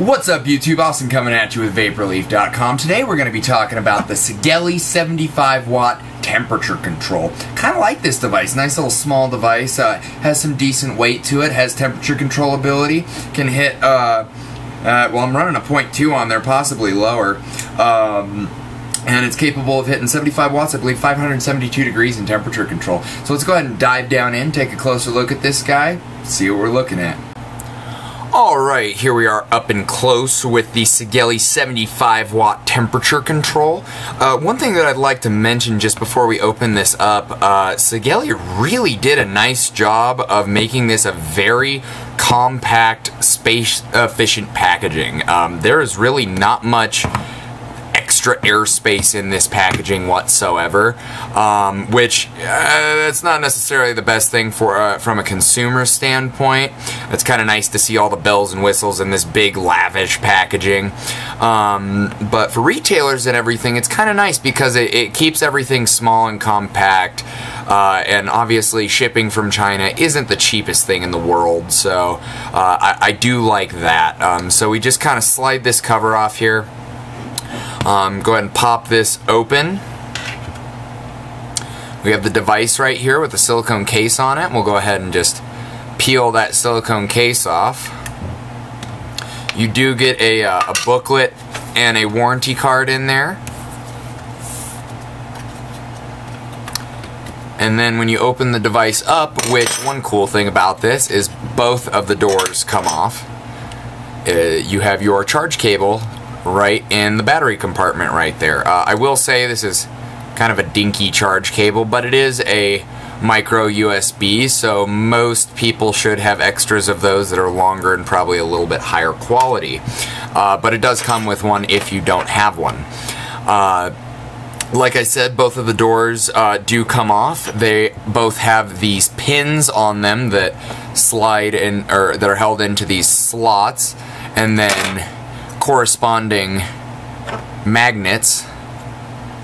What's up YouTube? Austin coming at you with VaporLeaf.com. Today we're going to be talking about the Sigelei 75 watt temperature control. Kind of like this device. Nice little small device. Uh, has some decent weight to it. Has temperature control ability. Can hit, uh, uh, well I'm running a 0.2 on there, possibly lower. Um, and it's capable of hitting 75 watts, I believe 572 degrees in temperature control. So let's go ahead and dive down in, take a closer look at this guy, see what we're looking at. Alright, here we are up and close with the Sigelei 75 watt temperature control. Uh, one thing that I'd like to mention just before we open this up, uh, Sigelei really did a nice job of making this a very compact, space efficient packaging. Um, there is really not much extra airspace in this packaging whatsoever, um, which uh, it's not necessarily the best thing for uh, from a consumer standpoint. It's kind of nice to see all the bells and whistles in this big lavish packaging, um, but for retailers and everything, it's kind of nice because it, it, keeps everything small and compact. Uh, and obviously, shipping from China isn't the cheapest thing in the world, so uh, I, I, do like that. Um, so we just kind of slide this cover off here. Um, go ahead and pop this open. We have the device right here with the silicone case on it. We'll go ahead and just peel that silicone case off. You do get a, uh, a booklet and a warranty card in there. And then when you open the device up, which one cool thing about this is both of the doors come off. Uh, you have your charge cable right in the battery compartment right there. Uh, I will say this is kind of a dinky charge cable, but it is a micro USB, so most people should have extras of those that are longer and probably a little bit higher quality. Uh, but it does come with one if you don't have one. Uh, like I said, both of the doors uh, do come off. They both have these pins on them that slide in, or that are held into these slots, and then corresponding magnets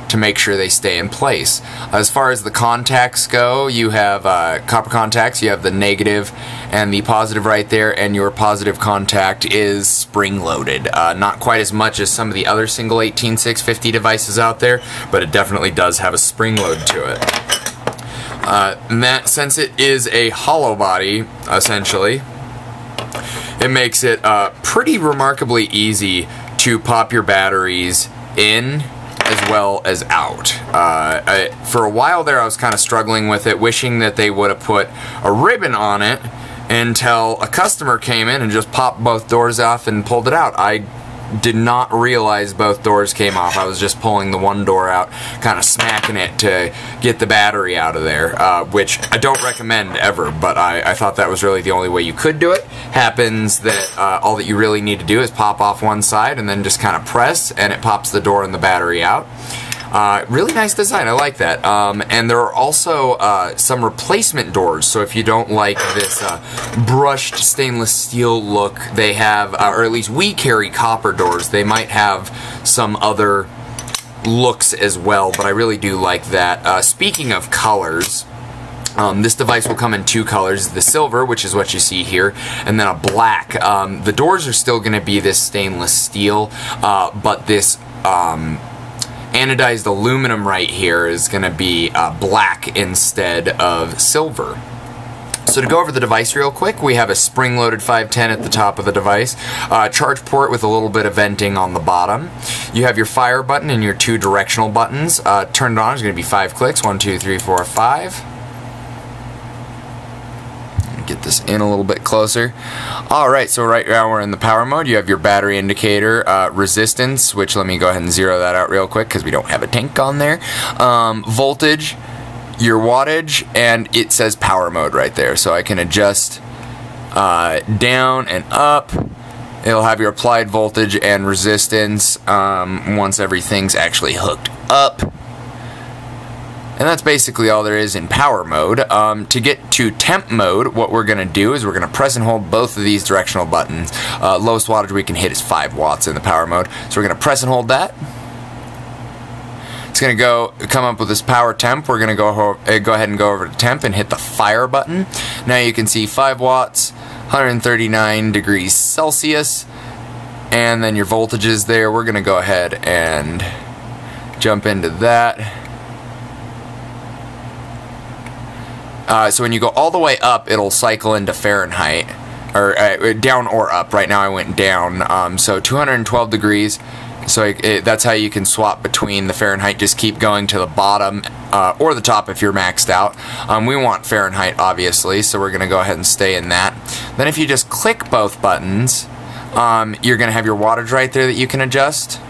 to make sure they stay in place. As far as the contacts go, you have uh, copper contacts, you have the negative and the positive right there, and your positive contact is spring-loaded. Uh, not quite as much as some of the other single 18650 devices out there, but it definitely does have a spring load to it. Uh, and that, since it is a hollow body, essentially, it makes it uh, pretty remarkably easy to pop your batteries in as well as out. Uh, I, for a while there I was kind of struggling with it, wishing that they would have put a ribbon on it until a customer came in and just popped both doors off and pulled it out. I did not realize both doors came off. I was just pulling the one door out, kind of smacking it to get the battery out of there, uh, which I don't recommend ever, but I, I, thought that was really the only way you could do it. Happens that uh, all that you really need to do is pop off one side and then just kind of press, and it pops the door and the battery out. Uh, really nice design, I like that. Um, and there are also uh, some replacement doors, so if you don't like this uh, brushed stainless steel look, they have, uh, or at least we carry copper doors, they might have some other looks as well, but I really do like that. Uh, speaking of colors, um, this device will come in two colors, the silver, which is what you see here, and then a black. Um, the doors are still going to be this stainless steel, uh, but this um, anodized aluminum right here is going to be uh, black instead of silver. So to go over the device real quick, we have a spring-loaded 510 at the top of the device, uh, charge port with a little bit of venting on the bottom. You have your fire button and your two directional buttons. Uh, turned on is going to be five clicks, one, two, three, four, five this in a little bit closer. Alright, so right now we're in the power mode. You have your battery indicator, uh, resistance, which let me go ahead and zero that out real quick because we don't have a tank on there. Um, voltage, your wattage, and it says power mode right there. So I can adjust uh, down and up. It'll have your applied voltage and resistance um, once everything's actually hooked up. And that's basically all there is in power mode. Um, to get to temp mode, what we're going to do is we're going to press and hold both of these directional buttons. Uh, lowest wattage we can hit is 5 watts in the power mode. So we're going to press and hold that. It's going to go come up with this power temp. We're going to go, uh, go ahead and go over to temp and hit the fire button. Now you can see 5 watts, 139 degrees Celsius. and then your voltages there. We're going to go ahead and jump into that. Uh, so when you go all the way up, it'll cycle into Fahrenheit, or uh, down or up. Right now I went down, um, so 212 degrees. So it, it, that's how you can swap between the Fahrenheit. Just keep going to the bottom uh, or the top if you're maxed out. Um, we want Fahrenheit, obviously, so we're going to go ahead and stay in that. Then if you just click both buttons, um, you're going to have your wattage right there that you can adjust.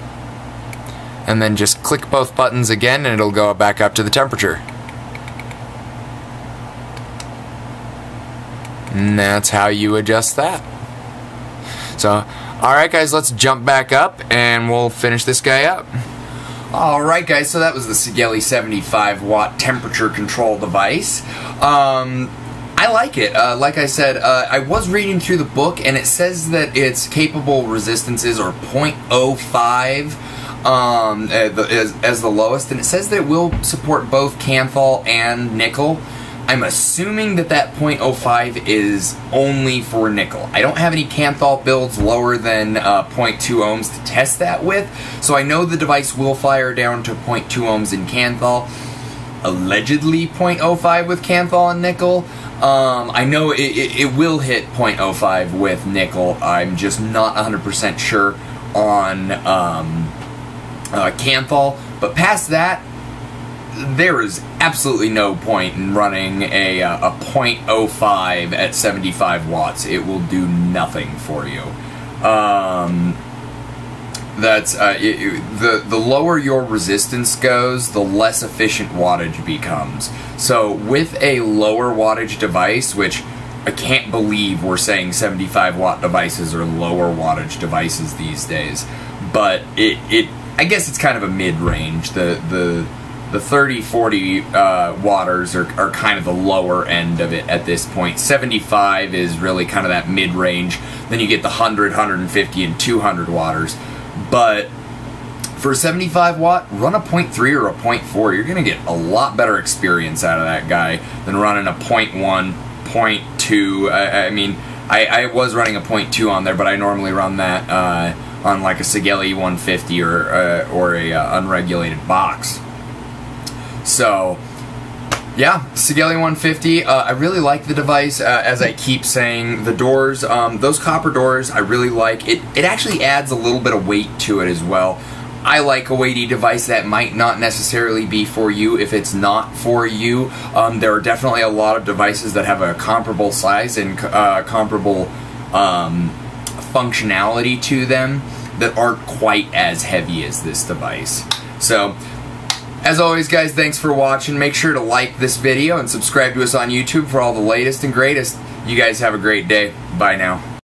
And then just click both buttons again and it'll go back up to the temperature. And that's how you adjust that. So, alright guys, let's jump back up and we'll finish this guy up. Alright guys, so that was the Sigelei 75 watt temperature control device. Um, I like it. Uh, like I said, uh, I was reading through the book and it says that its capable resistances are 0.05 um, as, as the lowest, and it says that it will support both Kanthal and nickel. I'm assuming that that 0.05 is only for nickel. I don't have any Kanthal builds lower than uh, 0.2 ohms to test that with, so I know the device will fire down to 0.2 ohms in Kanthal. Allegedly 0.05 with Kanthal and nickel. Um, I know it, it, it, will hit 0.05 with nickel. I'm just not 100% sure on um, uh, Kanthal. But past that, there is absolutely no point in running a, uh, a 0.05 at 75 watts. It will do nothing for you. Um, that's uh, it, the the lower your resistance goes, the less efficient wattage becomes. So with a lower wattage device, which I can't believe we're saying 75 watt devices are lower wattage devices these days, but it it I guess it's kind of a mid range. The the the 30 40 uh, waters are, are kind of the lower end of it at this point. 75 is really kind of that mid range then you get the 100 150 and 200 waters. But for a 75 watt run a 0.3 or a 0.4 you're gonna get a lot better experience out of that guy than running a 0.1 0.2 I, I mean I, I, was running a 0.2 on there but I normally run that uh, on like a Sigelei 150 or uh, or a uh, unregulated box so, yeah, Sigelei 150. Uh, I really like the device. Uh, as I keep saying, the doors, um, those copper doors, I really like. It, it actually adds a little bit of weight to it as well. I like a weighty device that might not necessarily be for you if it's not for you. Um, there are definitely a lot of devices that have a comparable size and uh, comparable um, functionality to them that aren't quite as heavy as this device. So as always, guys, thanks for watching. Make sure to like this video and subscribe to us on YouTube for all the latest and greatest. You guys have a great day. Bye now.